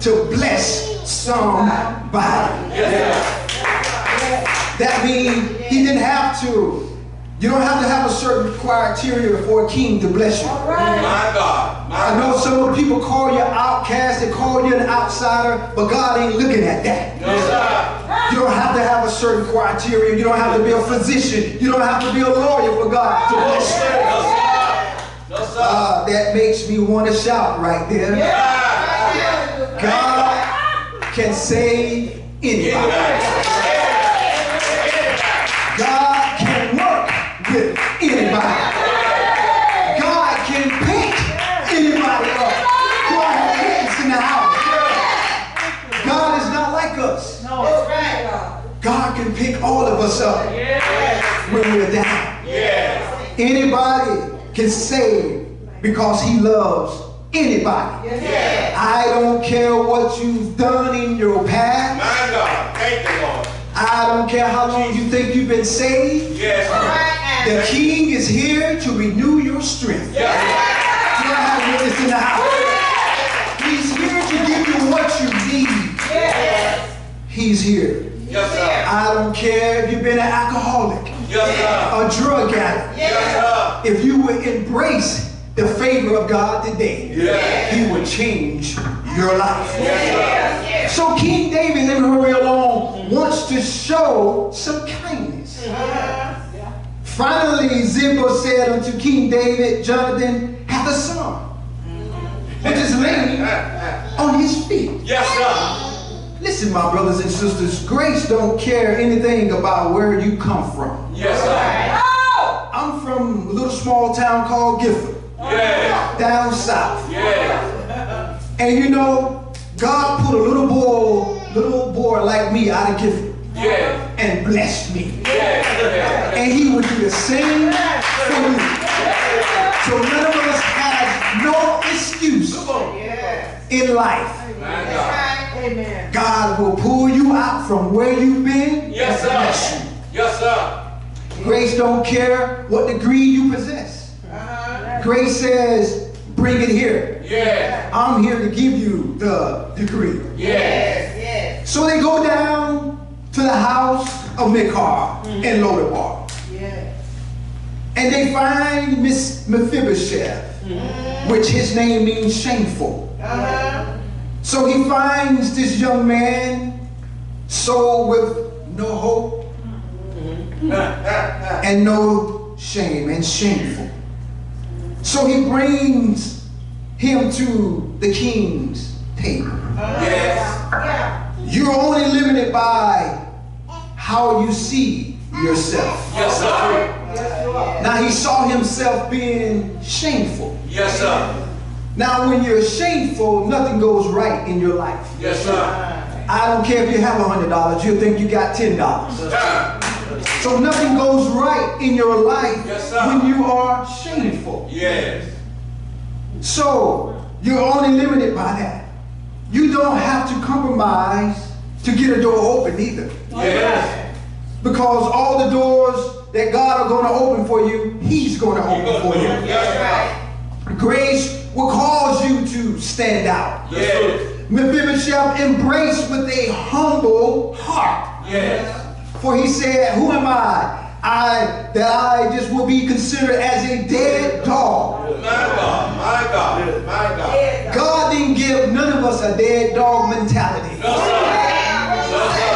to bless somebody. That means he didn't have to. You don't have to have a certain criteria for a king to bless you. My God. My I know some people call you outcast, they call you an outsider, but God ain't looking at that. No, sir. You don't have to have a certain criteria. You don't have to be a physician. You don't have to be a lawyer for God to bless you. No, sir. No, sir. Uh, that makes me want to shout right there. Ah. God can save anybody. God can work with anybody. God can pick anybody up. Do I have kids in the house? God is not like us. God can pick all of us up when we're down. Anybody can save because he loves anybody. Yes. I don't care what you've done in your past. My God. Thank you, Lord. I don't care how long you think you've been saved. Yes. The king is here to renew your strength. Do Yes. I have witness in the house? He's here to give you what you need. Yes. He's here. Yes, sir. I don't care if you've been an alcoholic, Yes, sir. a drug addict. Yes, sir. If you would embrace the favor of God today, Yes. He will change your life. Yes, So King David, let me hurry along, wants to show some kindness. Uh-huh. Finally, Ziba said unto King David, Jonathan hath a son, mm-hmm. which is laying uh-huh. on his feet. Yes, sir. Listen, my brothers and sisters, grace don't care anything about where you come from. Yes, sir. I'm from a little small town called Gifford, Yes. down south. Yes. And you know, God put a little boy, little boy like me out of Gifford Yes. and blessed me. Yes. Yes. And he would do the same for you. So none of us have no excuse in life. My God. God will pull you out from where you've been Yes, and bless sir. you. Yes, sir. Grace don't care what degree you possess. Grace says, bring it here. Yes. I'm here to give you the degree. Yes. yes. So they go down to the house of Michal mm-hmm. in Lodebar. And they find Miss Mephibosheth, mm-hmm. which his name means shameful. Uh-huh. So he finds this young man soul with no hope mm-hmm. and no shame and shameful. So he brings him to the king's table. Yes. You're only limited by how you see yourself. Yes, sir. Now he saw himself being shameful. Yes, sir. Now when you're shameful, nothing goes right in your life. Yes, sir. I don't care if you have a hundred dollars, you'll think you got ten dollars. So nothing goes right in your life Yes, when you are shameful. Yes. So you're only limited by that. You don't have to compromise to get a door open either. Yes. Because all the doors that God are going to open for you, He's going to open for you. Yes, Grace will cause you to stand out. Yes. Mephibosheth embraced with a humble heart. Yes. For he said, Who am I? I that I just will be considered as a dead dog. My God. My God. My God. God didn't give none of us a dead dog mentality. No, sir. No.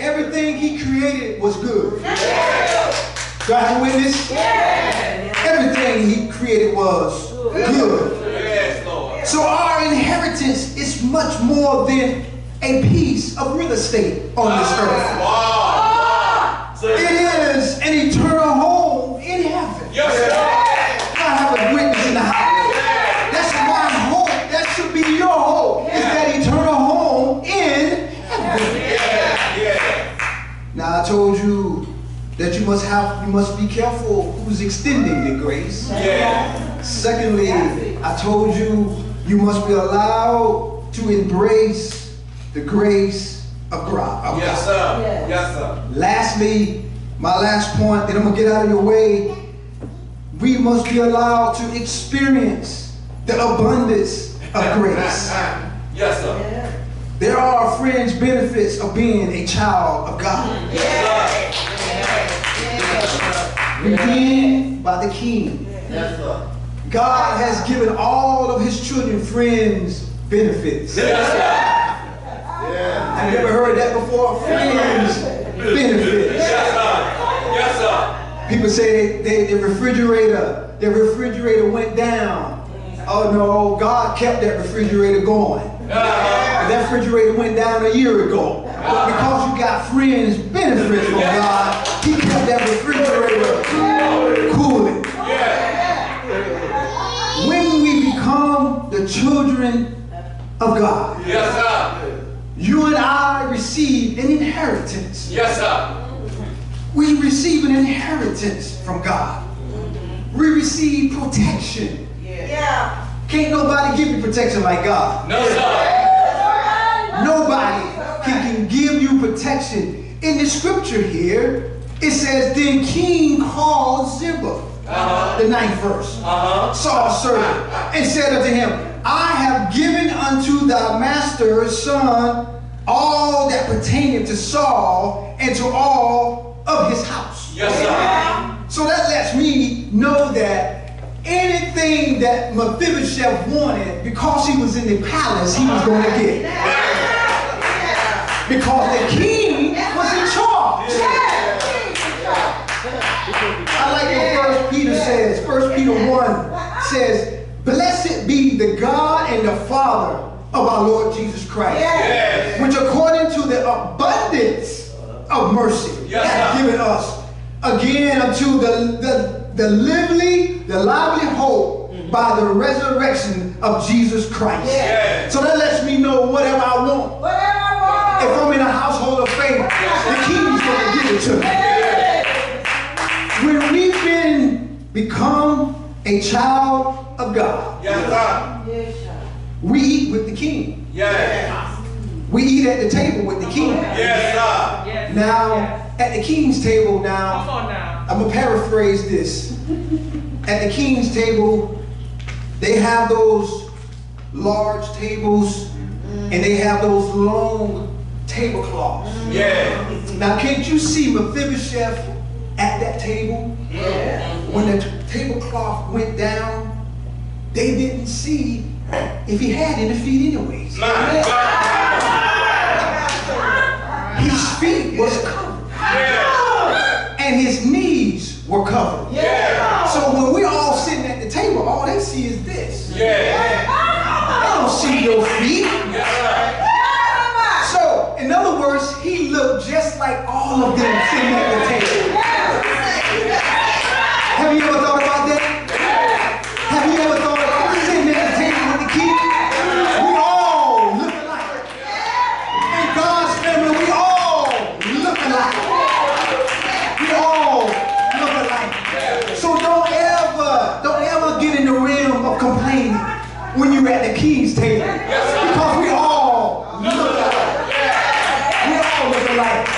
Everything he created was good. Do I have a witness? Everything he created was good. So our inheritance is much more than a piece of real estate on this ah, earth. Wow. Ah! It is an eternal home in heaven. Yes, sir. I have a witness in the house. That's my hope. That should be your hope. Is that eternal home in heaven. Yeah. Yeah. Now I told you that you must have you must be careful who's extending the grace. Yeah. Secondly, I told you you must be allowed to embrace the grace of God. of Yes, sir. Yes, sir. Lastly, my last point point, and I'm gonna get out of your way. We must be allowed to experience the abundance of grace. Yes, sir. There are fringe benefits of being a child of God. Yes, sir. Redeemed by the King. Yes, sir. God has given all of his children fringe benefits. Yes, Have you ever heard that before? Fringe benefits. Yes, sir. Yes, sir. People say they, they, the refrigerator, the refrigerator went down. Oh no, God kept that refrigerator going. That refrigerator went down a year ago. But because you got friends benefits from God, He kept that refrigerator cooling. Yeah. When we become the children of God, Yes, sir. You and I receive an inheritance. Yes, sir. We receive an inheritance from God. We receive protection. Yeah. yeah. Can't nobody give you protection like God. No, sir. Nobody can, can give you protection. In the scripture here, it says, Then King called Ziba, Uh-huh. the ninth verse, Uh-huh. Saul's servant, and said unto him, I have given unto thy master's son all that pertaineth to Saul and to all of his house. Yes, sir. So that lets me know that anything that Mephibosheth wanted, because he was in the palace, he was going to get. Because the king was in charge. I like what First Peter says. First Peter 1 says, Blessed be the God and the Father of our Lord Jesus Christ, Yes. which according to the abundance of mercy Yes, hath given us again unto the, the, the lively, the lively hope mm-hmm. by the resurrection of Jesus Christ. Yes. So that lets me know whatever I want. whatever, If I'm in a household of faith, the king's going to give it to me. When we've been become a child of God, Yes, sir. We eat with the king. Yes. We eat at the table with the king. Yes, sir. Yes. Now, Yes. at the king's table Come now, on now. I'm gonna paraphrase this. At the king's table, they have those large tables and they have those long tablecloths. Yes. Now, can't you see Mephibosheth at that table? Yeah. When the t- tablecloth went down, they didn't see if he had any feet anyways. His feet was covered Yeah. and his knees were covered. Yeah. So when we're all sitting at the table, all they see is this. Yeah. They don't see your feet. Sir. So, in other words, he looked just like all of them sitting at the table. You're at the keys table. Because we all look alike. We all look alike.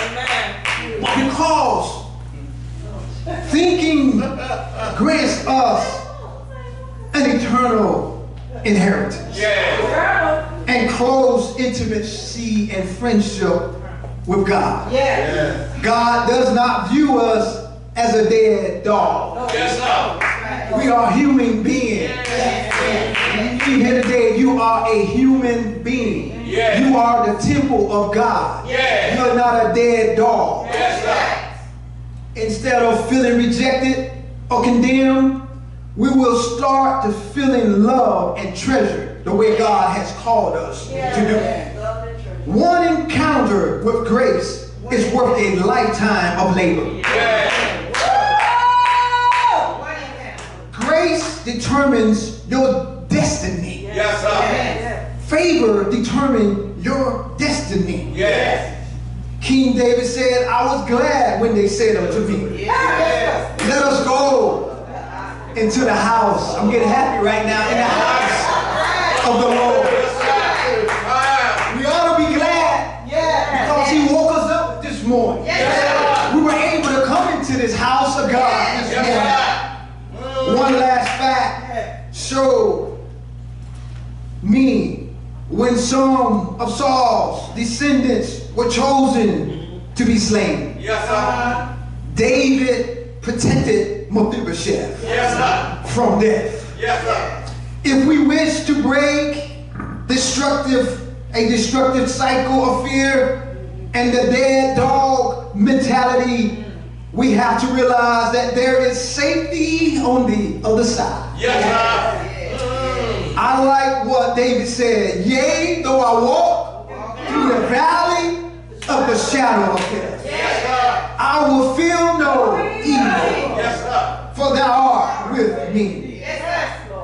Because thinking grants us an eternal inheritance and close intimacy and friendship with God. God does not view us as a dead dog. We are human beings. You here today, you are a human being. Yeah. You are the temple of God. Yeah. You're not a dead dog. Yes. Instead of feeling rejected or condemned, we will start to feeling love and treasure the way God has called us to do. One encounter with grace is worth a lifetime of labor. Grace determines your destiny. Yes, sir. Favor determines your destiny. Yes. King David said, I was glad when they said unto me, Let us go into the house. I'm getting happy right now in the house of the Lord. We ought to be glad because He woke us up this morning. We were able to come into this house of God this morning. Yes. One last fact showed me when some of Saul's descendants were chosen to be slain, Yes, sir. David protected Mephibosheth Yes, sir. from death. Yes, sir. If we wish to break destructive a destructive cycle of fear and the dead dog mentality, we have to realize that there is safety on the other side. Yes, sir. I like what David said. Yea, though I walk through the valley of the shadow of death, Yes. I will feel no evil, Yes, for thou art with me.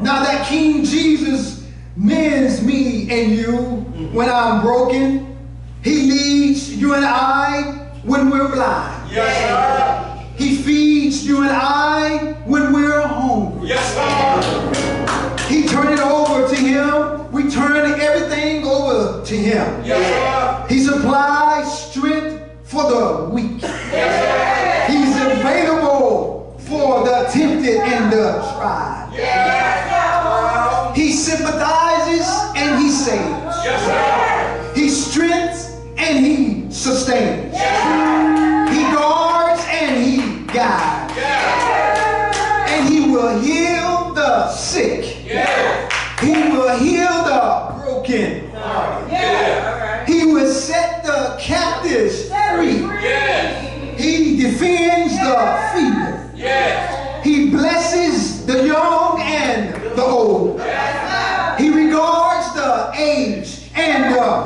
Now that King Jesus mends me and you when I'm broken. He leads you and I when we're blind. Yes, sir. He feeds you and I when we're hungry. Yes, sir. To him. Yes,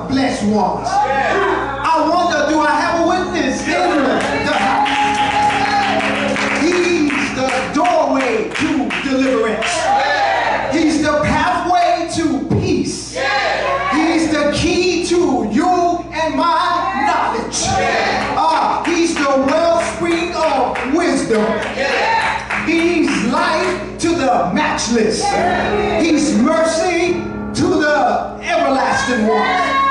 blessed ones. I wonder, do I have a witness in the house? He's the doorway to deliverance. He's the pathway to peace. He's the key to you and my knowledge. Ah, he's the wellspring of wisdom. He's life to the matchless. He's mercy to the everlasting one.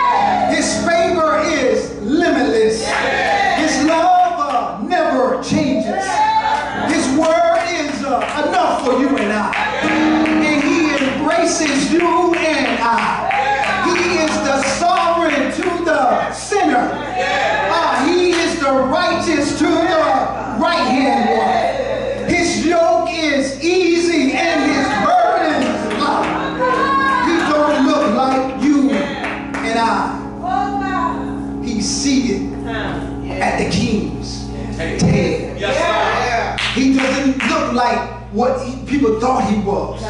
What he- people thought he was.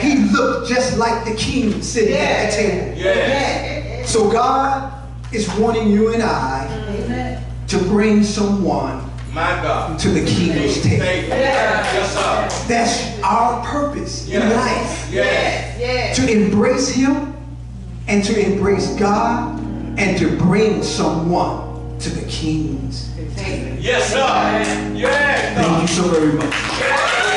He looked just like the king sitting at the table. Yes. So God is wanting you and I to bring someone My God. to the king's table. Faithful. Yes, sir. That's our purpose in life. Yes. To embrace him and to embrace God and to bring someone to the king's table. Yes, sir. Yes. sir. Thank you so very much. Yes.